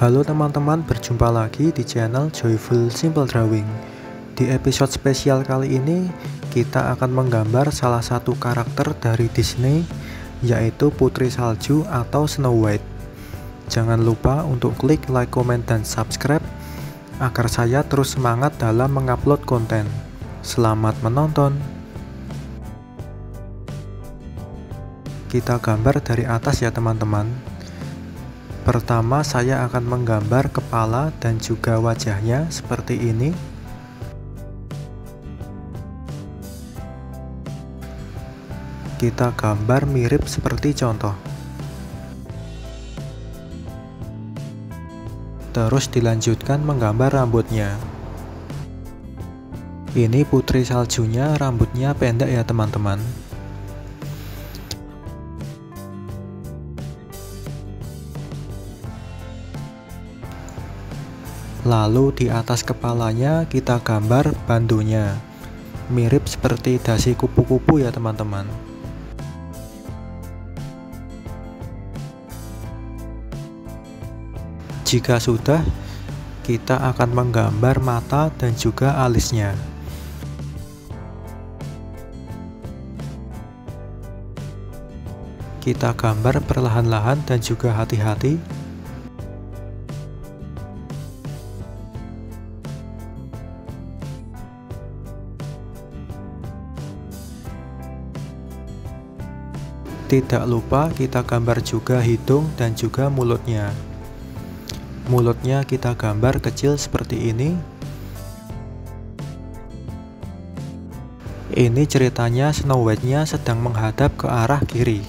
Halo teman-teman, berjumpa lagi di channel Joyful Simple Drawing. Di episode spesial kali ini, kita akan menggambar salah satu karakter dari Disney, yaitu Putri Salju atau Snow White. Jangan lupa untuk klik like, comment, dan subscribe agar saya terus semangat dalam mengupload konten. Selamat menonton! Kita gambar dari atas ya teman-teman. Pertama saya akan menggambar kepala dan juga wajahnya seperti ini. Kita gambar mirip seperti contoh. Terus dilanjutkan menggambar rambutnya. Ini putri saljunya rambutnya pendek ya teman-teman. Lalu di atas kepalanya kita gambar bandonya. Mirip seperti dasi kupu-kupu ya teman-teman. Jika sudah, kita akan menggambar mata dan juga alisnya. Kita gambar perlahan-lahan dan juga hati-hati Tidak lupa kita gambar juga hidung dan juga mulutnya. Mulutnya kita gambar kecil seperti ini. Ini ceritanya Snow White-nya sedang menghadap ke arah kiri.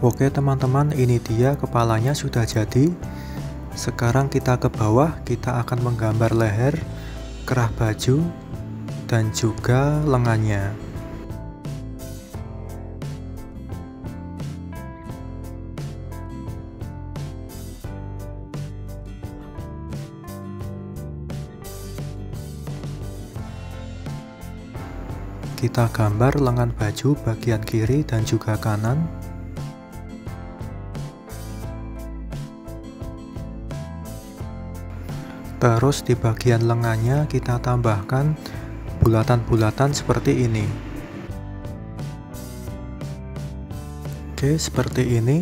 Oke teman-teman, ini dia kepalanya sudah jadi. Sekarang kita ke bawah, kita akan menggambar leher, kerah baju, dan juga lengannya. Kita gambar lengan baju bagian kiri dan juga kanan. Terus di bagian lengannya kita tambahkan bulatan-bulatan seperti ini. Oke, seperti ini.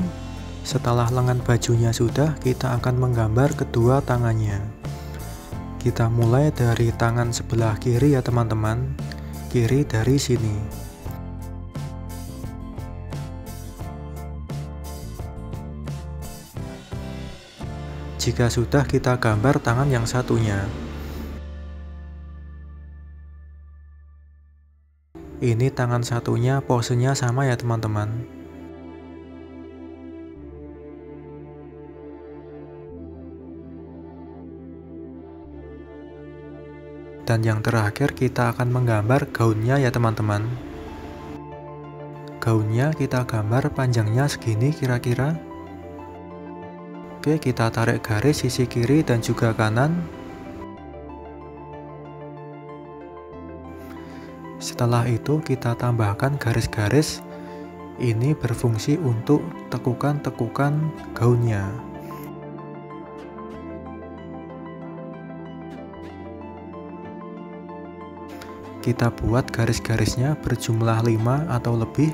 Setelah lengan bajunya sudah, kita akan menggambar kedua tangannya. Kita mulai dari tangan sebelah kiri ya teman-teman kiri dari sini. Jika sudah kita gambar tangan yang satunya. Ini tangan satunya posenya sama ya teman-teman. Dan yang terakhir kita akan menggambar gaunnya ya teman-teman. Gaunnya kita gambar panjangnya segini kira-kira. Oke, kita tarik garis sisi kiri dan juga kanan. Setelah itu kita tambahkan garis-garis. Ini berfungsi untuk tekukan-tekukan gaunnya. Kita buat garis-garisnya berjumlah 5 atau lebih.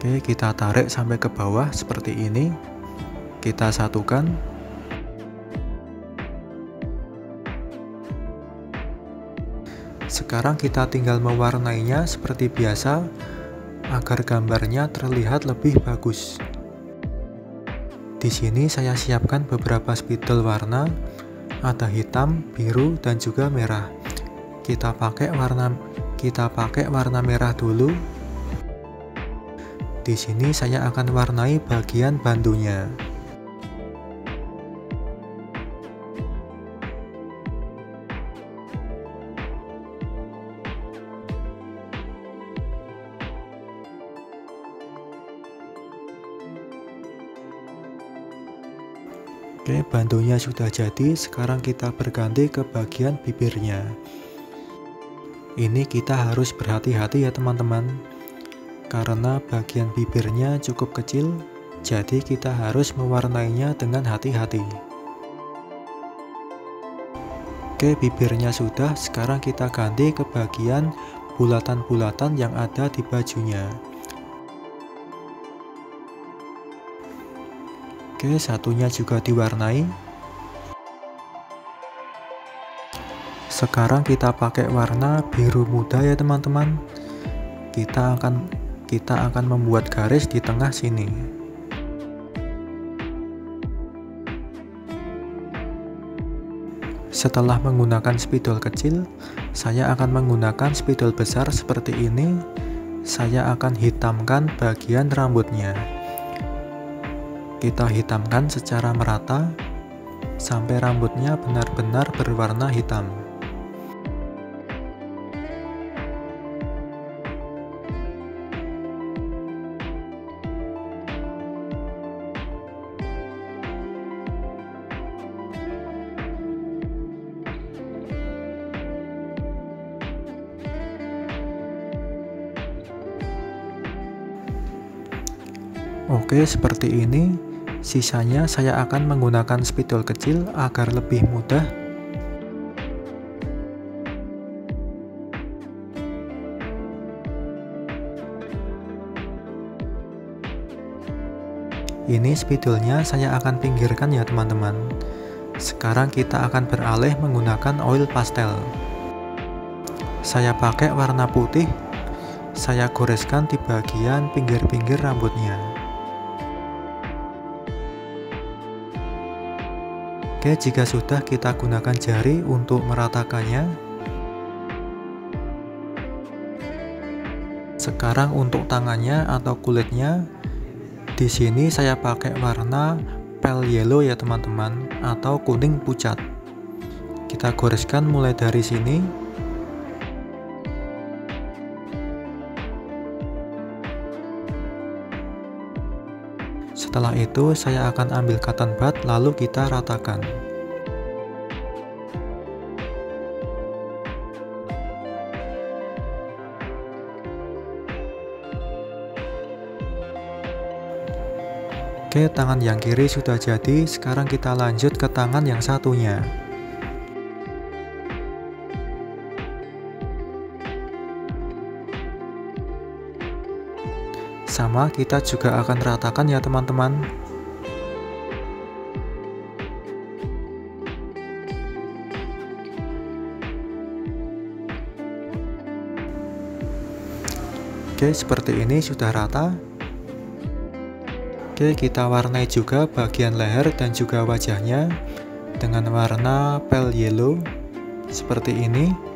Oke kita tarik sampai ke bawah seperti ini. Kita satukan. Sekarang kita tinggal mewarnainya seperti biasa agar gambarnya terlihat lebih bagus di sini saya siapkan beberapa spidol warna, ada hitam, biru, dan juga merah. Kita pakai warna kita pakai warna merah dulu. Di sini saya akan warnai bagian bandunya. Oke, bantunya sudah jadi. Sekarang kita berganti ke bagian bibirnya. Ini kita harus berhati-hati ya teman-teman, karena bagian bibirnya cukup kecil, jadi kita harus mewarnainya dengan hati-hati. Oke, bibirnya sudah, sekarang kita ganti ke bagian bulatan-bulatan yang ada di bajunya. Oke, satunya juga diwarnai. Sekarang kita pakai warna biru muda ya teman-teman. Kita akan kita akan membuat garis di tengah sini. Setelah menggunakan spidol kecil, saya akan menggunakan spidol besar seperti ini. Saya akan hitamkan bagian rambutnya. Kita hitamkan secara merata sampai rambutnya benar-benar berwarna hitam. Oke, seperti ini. Sisanya saya akan menggunakan spidol kecil agar lebih mudah. Ini spidolnya saya akan pinggirkan ya teman-teman. Sekarang kita akan beralih menggunakan oil pastel. Saya pakai warna putih. Saya goreskan di bagian pinggir-pinggir rambutnya. Oke, jika sudah kita gunakan jari untuk meratakannya. Sekarang untuk tangannya atau kulitnya, di sini saya pakai warna pale yellow ya teman-teman, atau kuning pucat. Kita goreskan mulai dari sini Setelah itu saya akan ambil cotton bud lalu kita ratakan. Oke, tangan yang kiri sudah jadi. Sekarang kita lanjut ke tangan yang satunya. Sama kita juga akan ratakan ya teman-teman. Oke, seperti ini sudah rata. Oke, kita warnai juga bagian leher dan juga wajahnya dengan warna pale yellow seperti ini.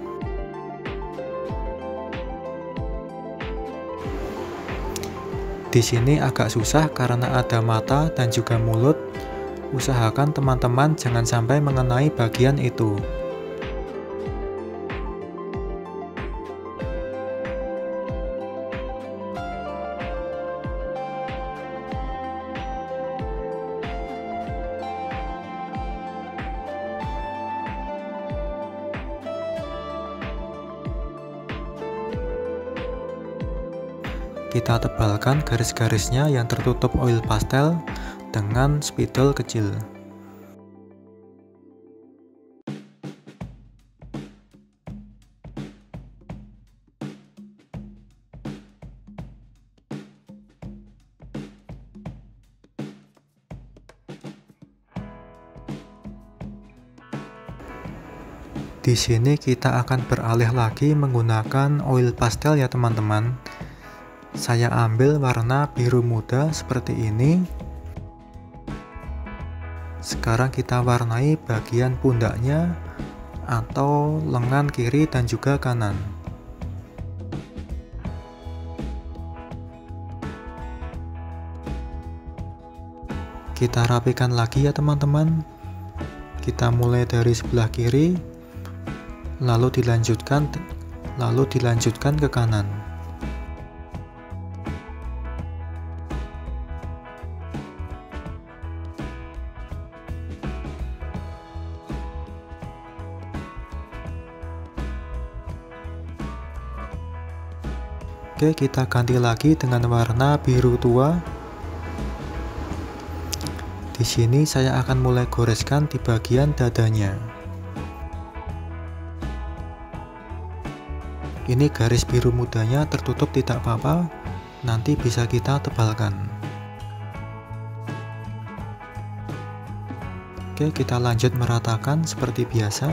Di sini agak susah karena ada mata dan juga mulut. Usahakan teman-teman jangan sampai mengenai bagian itu. Kita tebalkan garis-garisnya yang tertutup oil pastel dengan spidol kecil. Di sini kita akan beralih lagi menggunakan oil pastel ya teman-teman saya ambil warna biru muda seperti ini. Sekarang kita warnai bagian pundaknya atau lengan kiri dan juga kanan. Kita rapikan lagi ya teman-teman. Kita mulai dari sebelah kiri lalu dilanjutkan lalu dilanjutkan ke kanan Oke, kita ganti lagi dengan warna biru tua. Di sini saya akan mulai goreskan di bagian dadanya. Ini garis biru mudanya tertutup tidak apa-apa, nanti bisa kita tebalkan. Oke, kita lanjut meratakan seperti biasa.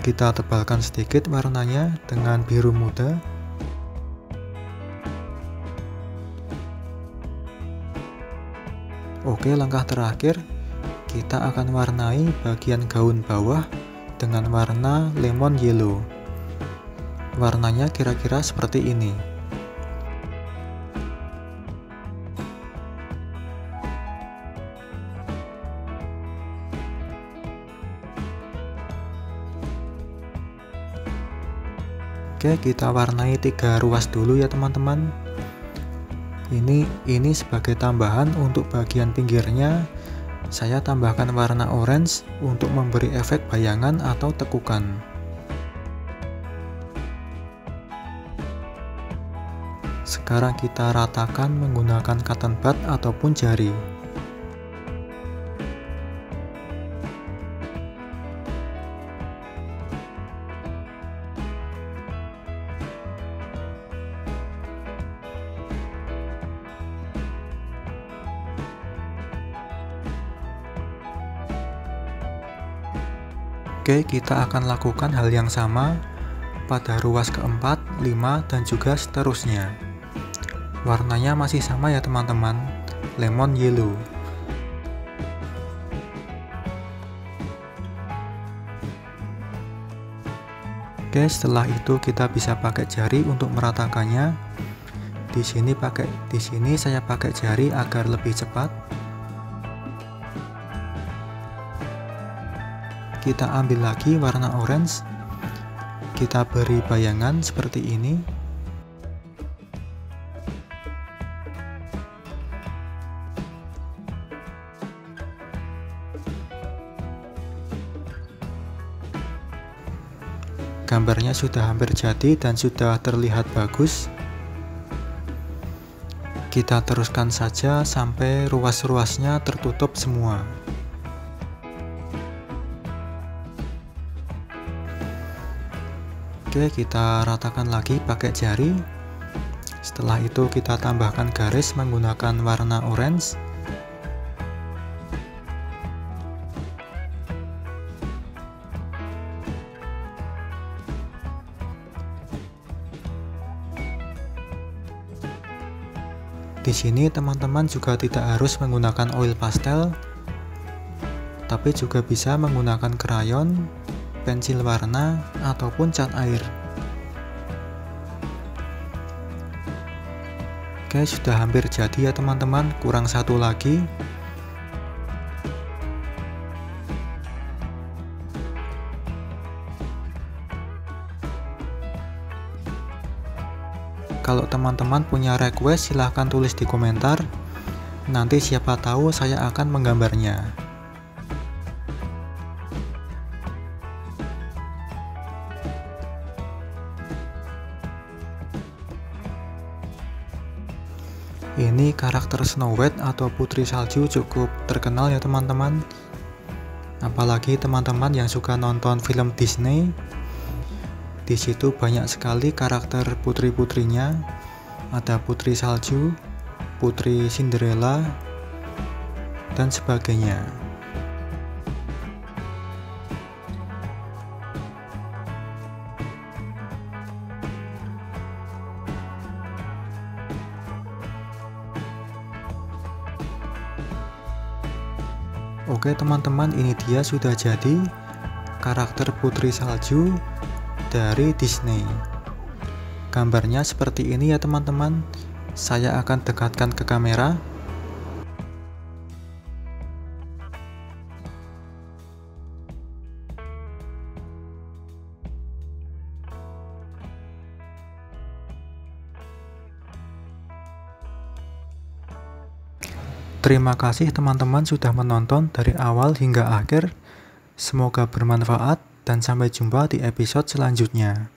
Kita tebalkan sedikit warnanya dengan biru muda. Oke, langkah terakhir kita akan warnai bagian gaun bawah dengan warna lemon yellow. Warnanya kira-kira seperti ini. Oke, kita warnai tiga ruas dulu ya teman-teman. Ini ini sebagai tambahan untuk bagian pinggirnya saya tambahkan warna orange untuk memberi efek bayangan atau tekukan. Sekarang kita ratakan menggunakan cotton bud ataupun jari. Oke, kita akan lakukan hal yang sama pada ruas keempat, lima, dan juga seterusnya. Warnanya masih sama ya teman-teman, lemon yellow. Oke, setelah itu kita bisa pakai jari untuk meratakannya. Di sini pakai di sini saya pakai jari agar lebih cepat. Kita ambil lagi warna orange. Kita beri bayangan seperti ini. Gambarnya sudah hampir jadi dan sudah terlihat bagus. Kita teruskan saja sampai ruas-ruasnya tertutup semua Oke, kita ratakan lagi pakai jari. Setelah itu kita tambahkan garis menggunakan warna orange. Di sini teman-teman juga tidak harus menggunakan oil pastel, tapi juga bisa menggunakan krayon pensil warna, ataupun cat air. Oke, sudah hampir jadi ya teman-teman, kurang satu lagi. Kalau teman-teman punya request silahkan tulis di komentar Nanti siapa tahu saya akan menggambarnya Ini karakter Snow White atau Putri Salju cukup terkenal ya teman-teman. Apalagi teman-teman yang suka nonton film Disney. Di situ banyak sekali karakter putri-putrinya. Ada Putri Salju, Putri Cinderella, dan sebagainya. Oke teman-teman ini dia sudah jadi karakter putri salju dari Disney. Gambarnya seperti ini ya teman-teman. Saya akan dekatkan ke kamera Terima kasih teman-teman sudah menonton dari awal hingga akhir. Semoga bermanfaat dan sampai jumpa di episode selanjutnya.